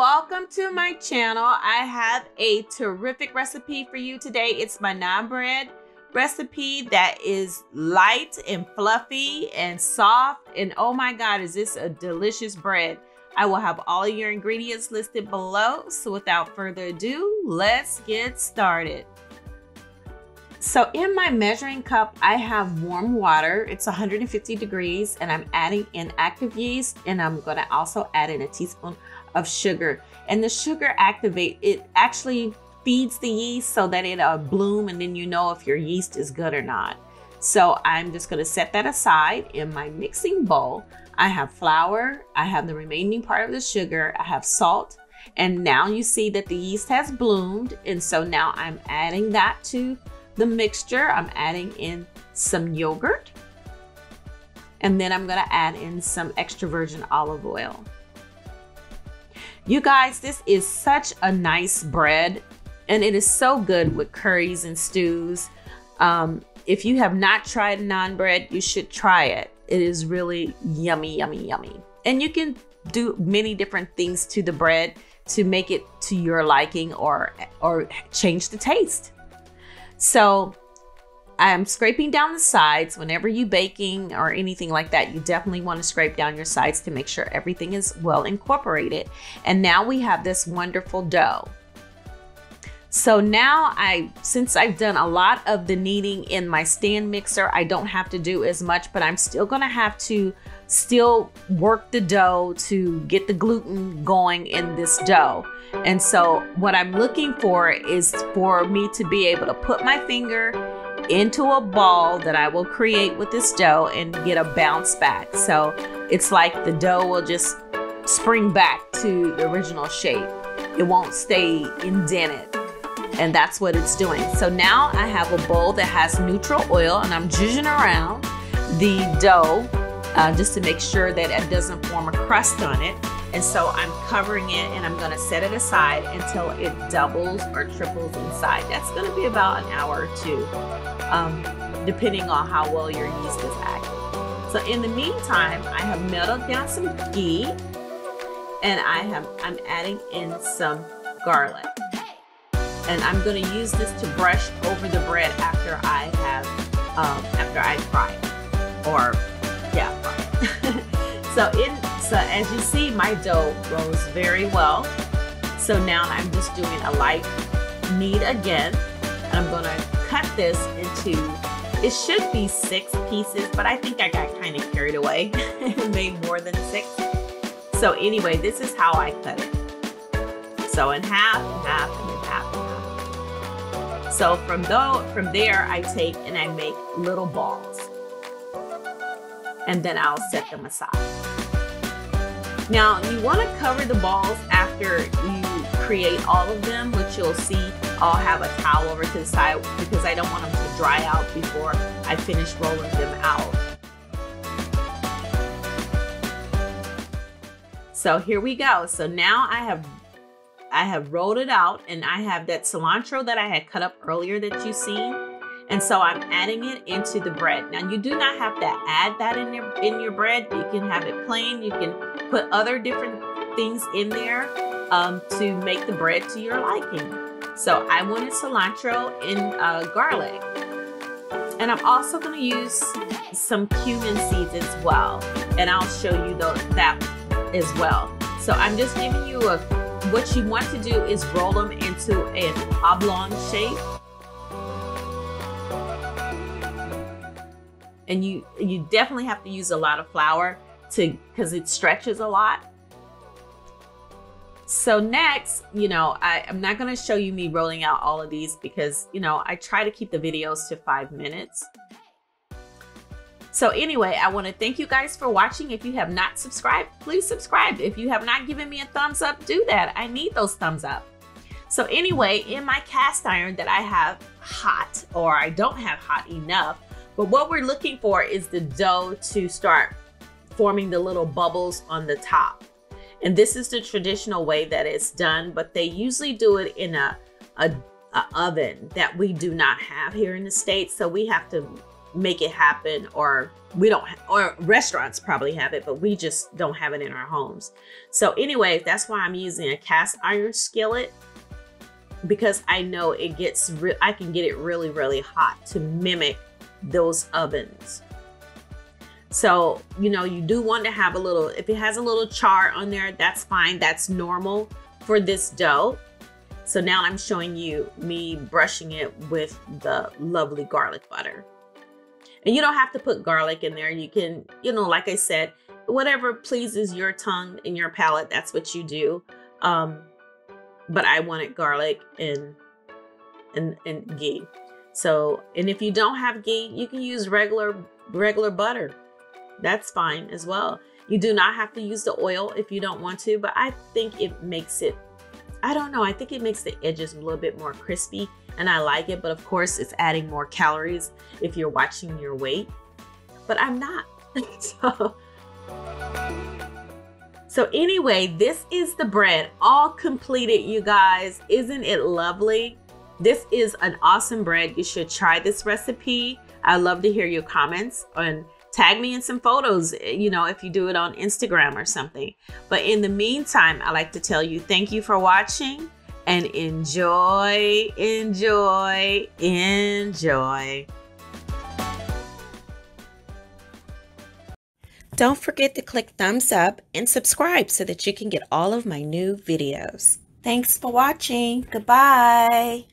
welcome to my channel. I have a terrific recipe for you today. It's my naan bread recipe that is light and fluffy and soft. And oh my God, is this a delicious bread. I will have all your ingredients listed below. So without further ado, let's get started. So in my measuring cup, I have warm water. It's 150 degrees and I'm adding in active yeast and I'm gonna also add in a teaspoon of sugar. And the sugar activate, it actually feeds the yeast so that it'll uh, bloom and then you know if your yeast is good or not. So I'm just gonna set that aside in my mixing bowl. I have flour, I have the remaining part of the sugar, I have salt, and now you see that the yeast has bloomed. And so now I'm adding that to the mixture. I'm adding in some yogurt. And then I'm gonna add in some extra virgin olive oil. You guys, this is such a nice bread and it is so good with curries and stews. Um, if you have not tried naan bread, you should try it. It is really yummy, yummy, yummy. And you can do many different things to the bread to make it to your liking or or change the taste. So I'm scraping down the sides. Whenever you baking or anything like that, you definitely want to scrape down your sides to make sure everything is well incorporated. And now we have this wonderful dough. So now I, since I've done a lot of the kneading in my stand mixer, I don't have to do as much, but I'm still gonna have to still work the dough to get the gluten going in this dough. And so what I'm looking for is for me to be able to put my finger into a ball that I will create with this dough and get a bounce back. So it's like the dough will just spring back to the original shape. It won't stay indented. And that's what it's doing. So now I have a bowl that has neutral oil and I'm zhuzhing around the dough uh, just to make sure that it doesn't form a crust on it. And so I'm covering it and I'm gonna set it aside until it doubles or triples in size. That's gonna be about an hour or two, um, depending on how well your yeast is acting. So in the meantime, I have melted down some ghee and I have, I'm adding in some garlic. And I'm gonna use this to brush over the bread after I have, um, after I fry or so in so as you see, my dough rose very well. So now I'm just doing a light knead again. And I'm gonna cut this into, it should be six pieces, but I think I got kind of carried away and made more than six. So anyway, this is how I cut it. So in half, and half, and then half, and half. So from, though, from there, I take and I make little balls and then I'll set them aside. Now you want to cover the balls after you create all of them, which you'll see I'll have a towel over to the side because I don't want them to dry out before I finish rolling them out. So here we go. So now I have I have rolled it out and I have that cilantro that I had cut up earlier that you seen. And so I'm adding it into the bread. Now you do not have to add that in your in your bread. You can have it plain. You can put other different things in there um, to make the bread to your liking. So I wanted cilantro and uh, garlic. And I'm also going to use some cumin seeds as well. And I'll show you the, that as well. So I'm just giving you a, what you want to do is roll them into an oblong shape and you you definitely have to use a lot of flour to because it stretches a lot. So next, you know, I, I'm not going to show you me rolling out all of these because, you know, I try to keep the videos to five minutes. So anyway, I want to thank you guys for watching. If you have not subscribed, please subscribe. If you have not given me a thumbs up, do that. I need those thumbs up. So anyway, in my cast iron that I have hot or I don't have hot enough, but what we're looking for is the dough to start forming the little bubbles on the top. And this is the traditional way that it's done, but they usually do it in a, a, a oven that we do not have here in the States. So we have to make it happen or we don't or restaurants probably have it but we just don't have it in our homes so anyway that's why i'm using a cast iron skillet because i know it gets i can get it really really hot to mimic those ovens so you know you do want to have a little if it has a little char on there that's fine that's normal for this dough so now i'm showing you me brushing it with the lovely garlic butter and you don't have to put garlic in there. You can, you know, like I said, whatever pleases your tongue and your palate, that's what you do. Um, but I wanted garlic and and and ghee. So, and if you don't have ghee, you can use regular regular butter. That's fine as well. You do not have to use the oil if you don't want to, but I think it makes it I don't know, I think it makes the edges a little bit more crispy and I like it, but of course it's adding more calories if you're watching your weight. But I'm not. so so anyway, this is the bread all completed, you guys. Isn't it lovely? This is an awesome bread. You should try this recipe. I love to hear your comments and tag me in some photos, you know, if you do it on Instagram or something. But in the meantime, I like to tell you thank you for watching and enjoy, enjoy, enjoy. Don't forget to click thumbs up and subscribe so that you can get all of my new videos. Thanks for watching. Goodbye.